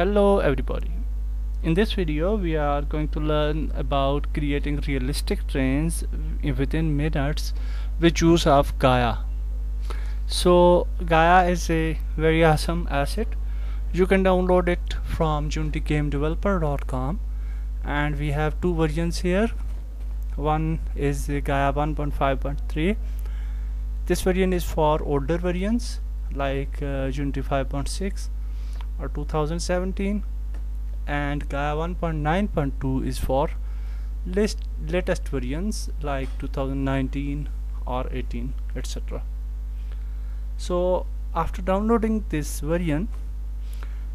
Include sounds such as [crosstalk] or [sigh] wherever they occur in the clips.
Hello everybody. In this video we are going to learn about creating realistic terrains within minutes with use of Gaia. So Gaia is a very awesome asset. You can download it from unitygamedeveloper.com and we have two versions here. One is Gaia 1.5.3. This version is for older versions like uh, Unity 5.6 or 2017 and Gaia 1.9.2 is for list latest variants like 2019 or 18 etc so after downloading this version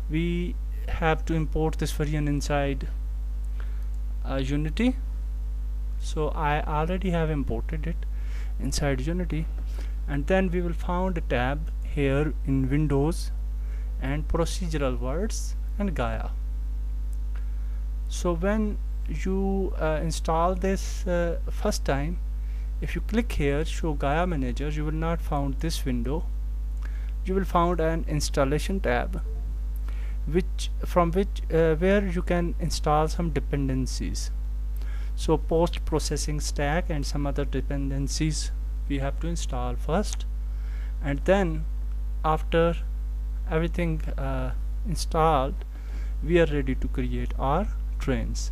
we have to import this version inside uh, Unity. So I already have imported it inside Unity and then we will found a tab here in Windows and Procedural Worlds and Gaia. So when you uh, install this uh, first time if you click here show Gaia manager you will not found this window. You will found an installation tab which from which uh, where you can install some dependencies. So post processing stack and some other dependencies we have to install first. And then after everything uh, installed we are ready to create our terrains.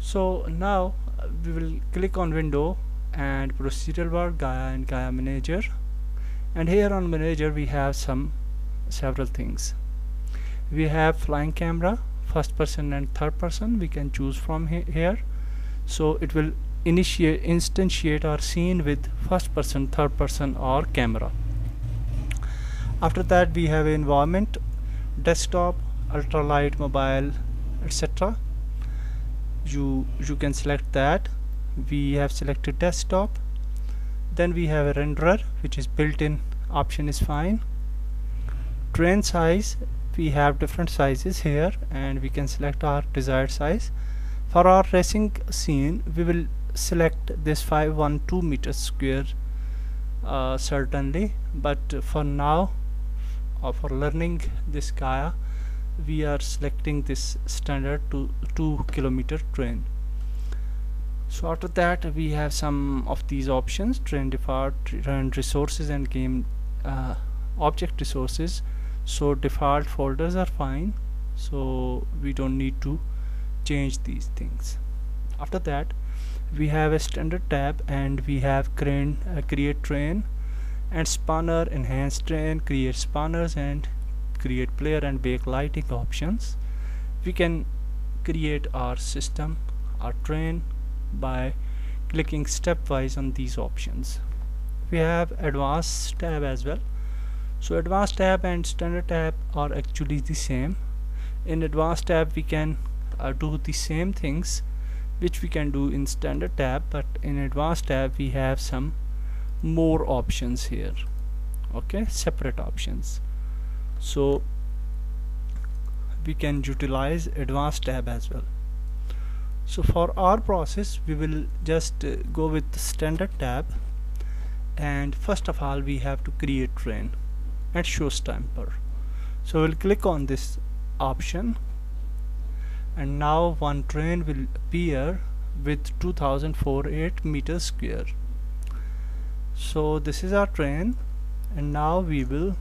So now uh, we will click on window and procedural bar Gaia and Gaia manager. And here on manager we have some several things. We have flying camera first person and third person we can choose from he here. So it will initiate instantiate our scene with first person third person or camera after that we have environment desktop ultralight mobile etc you you can select that. We have selected desktop. Then we have a renderer which is built-in option is fine. Terrain size we have different sizes here and we can select our desired size. For our racing scene we will select this 512 meters square uh, certainly. But for now for learning this Gaia we are selecting this standard to 2 kilometer terrain. So after that we have some of these options terrain default terrain resources and game uh, object resources. So default folders are fine so we don't need to change these things. After that we have a standard tab and we have uh, create terrain and spanner enhance terrain create spawners and create player and bake lighting options. We can create our system our terrain by clicking stepwise on these options. We have advanced tab as well. So advanced tab and standard tab are actually the same. In advanced tab we can uh, do the same things which we can do in standard tab but in advanced tab we have some more options here. Okay separate options. So we can utilize advanced tab as well. So for our process we will just uh, go with standard tab. And first of all we have to create terrain and show stamper so we'll click on this option. And now one terrain will appear with 2048 meters square so this is our terrain and now we will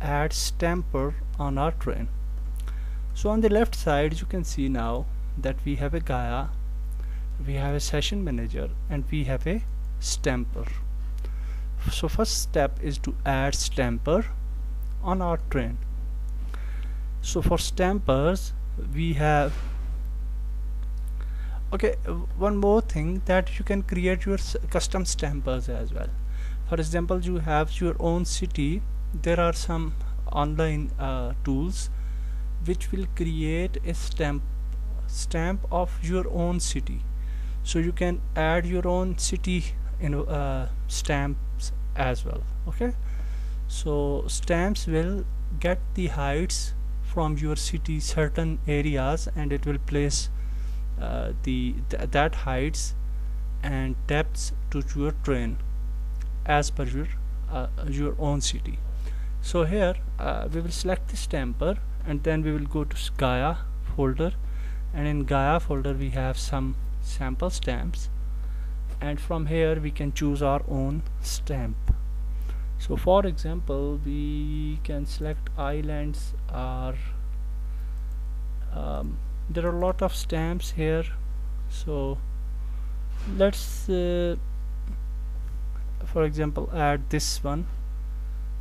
add stamper on our terrain. So on the left side you can see now that we have a Gaia we have a session manager and we have a stamper. So first step is to add stamper on our terrain. So for stampers we have okay one more thing that you can create your custom stampers as well. For example you have your own city. There are some online uh, tools which will create a stamp stamp of your own city. So you can add your own city in uh, stamps as well okay? So stamps will get the heights from your city certain areas and it will place uh, the th that heights and depths to your terrain as per your uh, your own city. So here uh, we will select this stamper and then we will go to Gaia folder. And in Gaia folder we have some sample stamps. And from here we can choose our own stamp. So for example we can select islands or um, there are a lot of stamps here. So let's uh, for example add this one.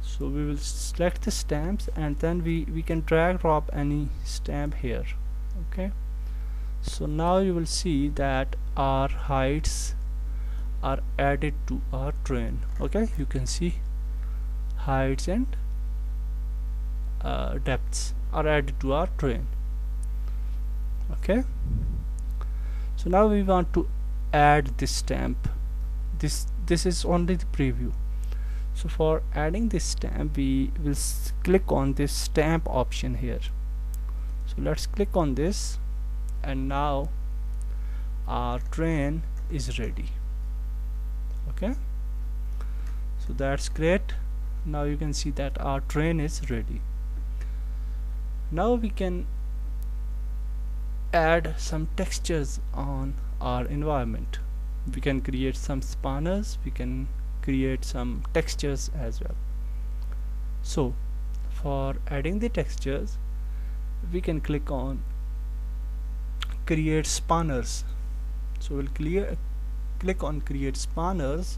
So we will select the stamps and then we we can drag drop any stamp here okay? So now you will see that our heights are added to our terrain okay? You can see heights and uh, depths are added to our terrain okay. So now we want to add this stamp. This this is only the preview. So for adding this stamp we will click on this stamp option here. So let's click on this and now our terrain is ready. Okay. So that's great. Now you can see that our terrain is ready. Now we can add some textures on our environment. We can create some spawners we can create some textures as well. So for adding the textures we can click on create spawners. So we'll clear click on create spawners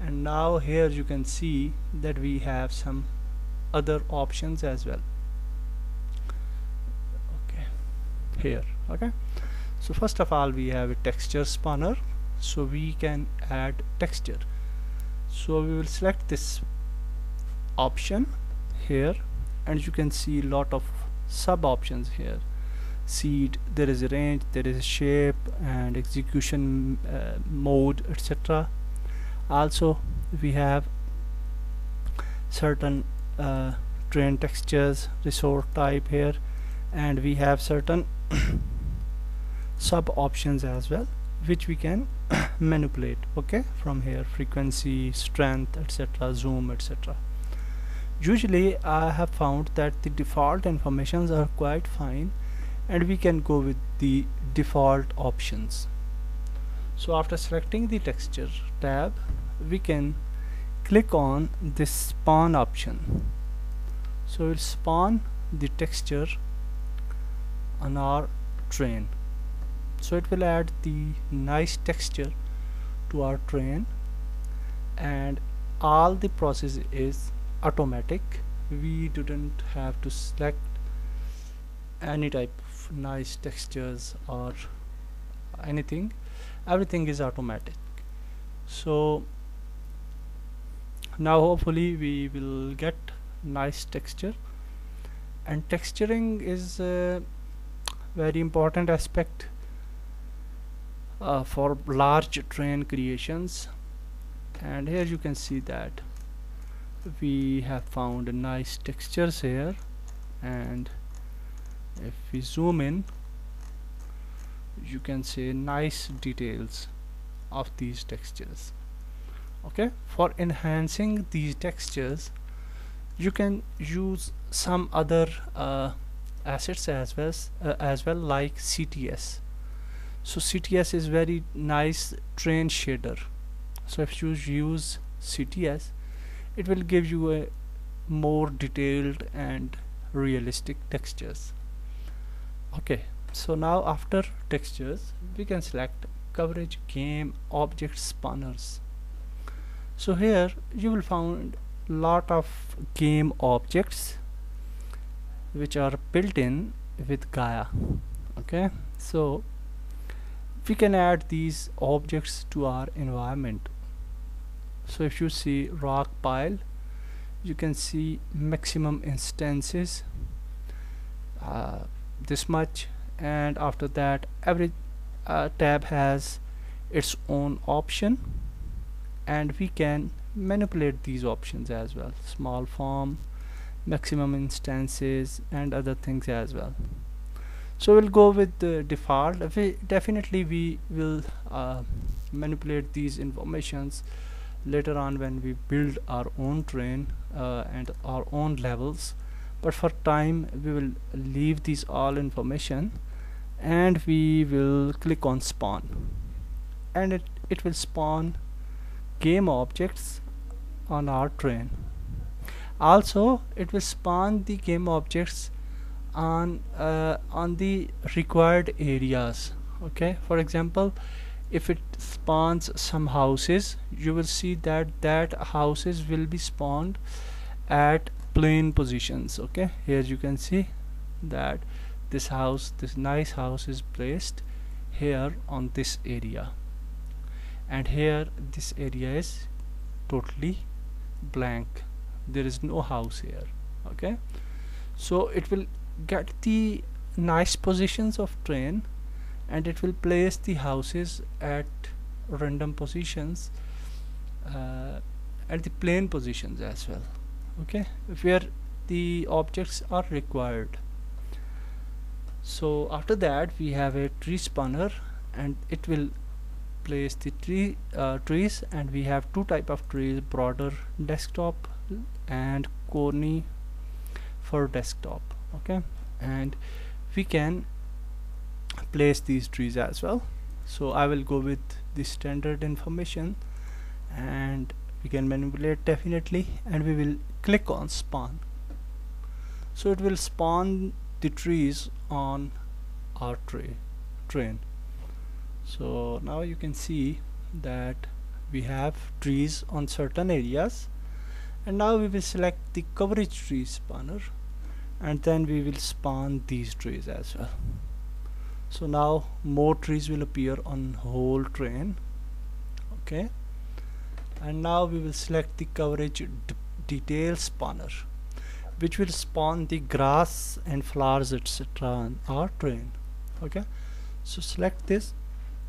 and now here you can see that we have some other options as well okay here okay? So first of all we have a texture spawner. So we can add texture. So we will select this option here and you can see lot of sub options here. Seed there is a range there is a shape and execution uh, mode etc also we have certain uh, terrain textures resource type here and we have certain [coughs] sub options as well which we can [coughs] manipulate okay from here frequency strength etc zoom etc usually I have found that the default informations are quite fine and we can go with the default options. So after selecting the texture tab we can click on this spawn option. So we'll spawn the texture on our terrain. So it will add the nice texture to our terrain and all the process is automatic. We didn't have to select any type of nice textures or anything. Everything is automatic. So now hopefully we will get nice texture. And texturing is a very important aspect uh, for large terrain creations. And here you can see that we have found nice textures here. And if we zoom in you can see nice details of these textures. Okay? For enhancing these textures you can use some other uh, assets as well uh, as well like CTS so CTS is very nice terrain shader. So if you use CTS it will give you a more detailed and realistic textures. Okay so now after textures we can select coverage game object spawners. So here you will find lot of game objects which are built in with Gaia okay? So we can add these objects to our environment. So if you see rock pile you can see maximum instances uh, this much and after that every uh, tab has its own option and we can manipulate these options as well. Small form maximum instances and other things as well. So we'll go with the default. We definitely we will uh, manipulate these informations later on when we build our own terrain uh, and our own levels. But for time we will leave these all information and we will click on spawn. And it, it will spawn game objects on our terrain also it will spawn the game objects on uh, on the required areas okay? For example if it spawns some houses you will see that that houses will be spawned at plane positions okay? Here you can see that this house this nice house is placed here on this area. And here this area is totally blank there is no house here okay? So it will get the nice positions of terrain and it will place the houses at random positions uh, at the plane positions as well okay? Where the objects are required. So after that we have a tree spawner and it will place the tree uh, trees and we have two type of trees Broadleaf desktop and corny for desktop okay? And we can place these trees as well. So I will go with the standard information and we can manipulate definitely and we will click on spawn. So it will spawn the trees on our tray terrain. So now you can see that we have trees on certain areas and now we will select the coverage tree spawner and then we will spawn these trees as well. So now more trees will appear on whole terrain okay? And now we will select the coverage detail spawner which will spawn the grass and flowers etc on our terrain okay? So select this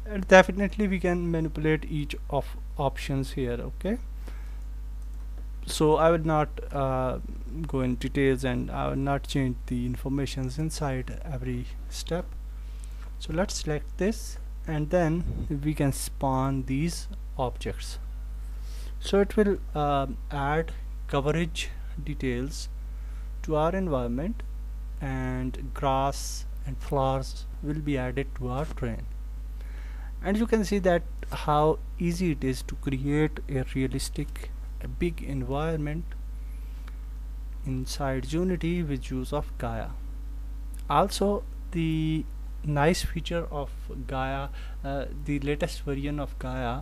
and definitely we can manipulate each of options here okay so I will not uh, go in details and I will not change the informations inside every step. So let's select this and then we can spawn these objects. So it will uh, add coverage details to our environment and grass and flowers will be added to our terrain and you can see that how easy it is to create a realistic a big environment inside Unity with use of Gaia. Also the nice feature of Gaia uh, the latest version of Gaia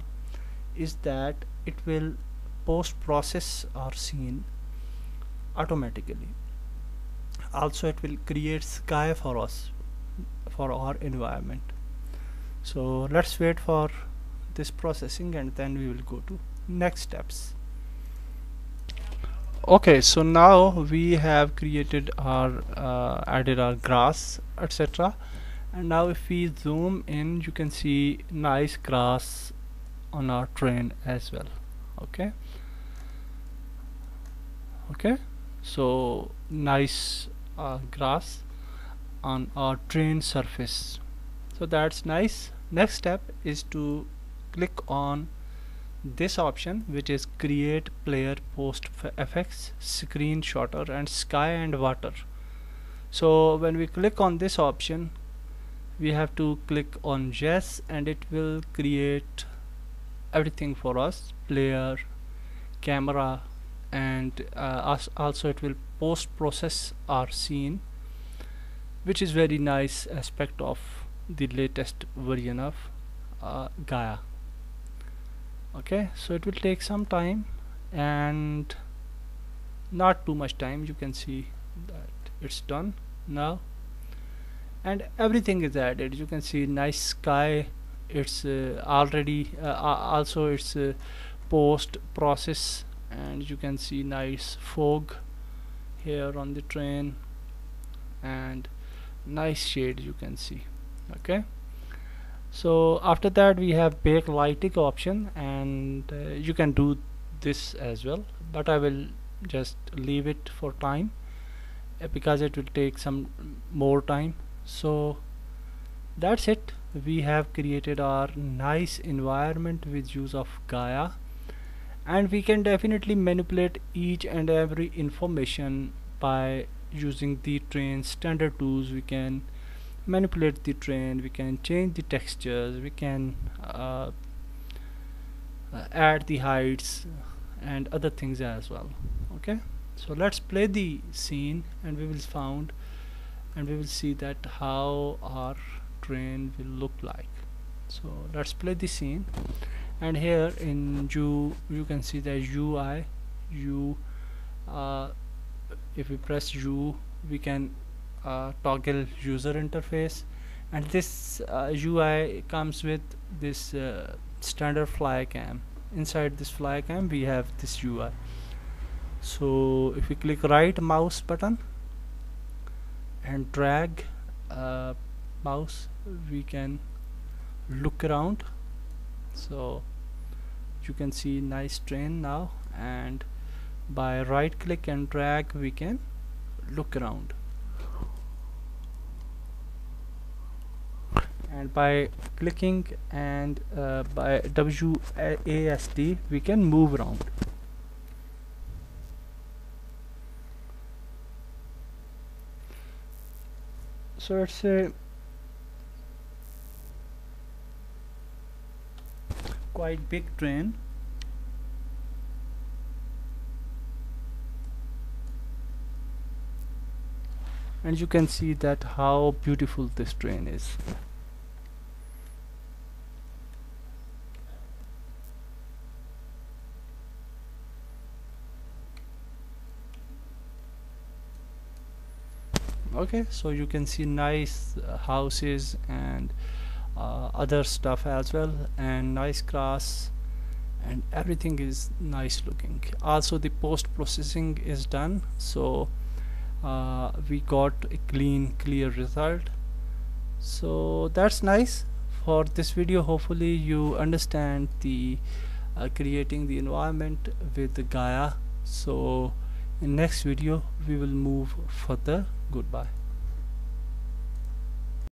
is that it will post process our scene automatically. Also it will create sky for us for our environment. So let's wait for this processing and then we will go to next steps okay so now we have created our uh, added our grass etc and now if we zoom in you can see nice grass on our terrain as well. Okay? Okay? So nice uh, grass on our terrain surface. So that's nice. Next step is to click on this option which is create player post effects screenshotter and sky and water. So when we click on this option we have to click on yes and it will create everything for us player camera and uh, also it will post process our scene which is very nice aspect of the latest version of uh, Gaia okay so it will take some time and not too much time. You can see that it's done now. And everything is added. You can see nice sky. It's uh, already uh, also it's uh, post process. And you can see nice fog here on the terrain. And nice shade you can see. Okay so after that we have bake lighting option and uh, you can do this as well but I will just leave it for time uh, because it will take some more time. So that's it. We have created our nice environment with use of Gaia and we can definitely manipulate each and every information by using the terrain standard tools. We can manipulate the terrain we can change the textures we can uh, uh, add the heights and other things as well okay? So let's play the scene and we will found and we will see that how our terrain will look like. So let's play the scene. And here in you you can see the UI you uh, if we press U we can uh, toggle user interface. And this uh, UI comes with this uh, standard flycam inside this flycam we have this UI so if we click right mouse button and drag uh, mouse we can look around. So you can see nice terrain now. And by right click and drag we can look around and by clicking and uh, by WASD we can move around. So it's a quite big terrain. And you can see that how beautiful this terrain is okay so you can see nice uh, houses and uh, other stuff as well and nice grass and everything is nice looking. Also the post processing is done so uh, we got a clean clear result. So that's nice for this video. Hopefully you understand the uh, creating the environment with Gaia. So in next video we will move further goodbye